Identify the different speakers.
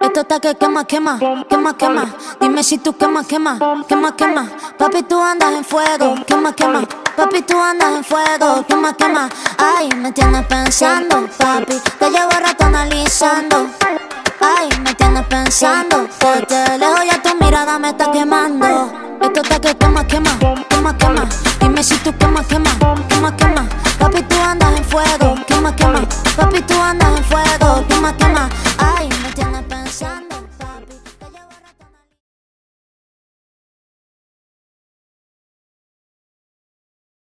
Speaker 1: Esto está que quema, quema, quema, quema. Dime si tú quema, quema, quema, quema. Papi, tú andas en fuego, quema, quema. Papi, tú andas en fuego, quema, quema. Ay, me tienes pensando, papi. Te llevo rato analizando. Ay, me tienes pensando. Desde lejos ya tu mirada me está quemando. Esto está que quema, quema, quema, quema. Dime si tú quema, quema, quema, quema. Papi, tú andas en fuego, quema, quema. Papi, tú andas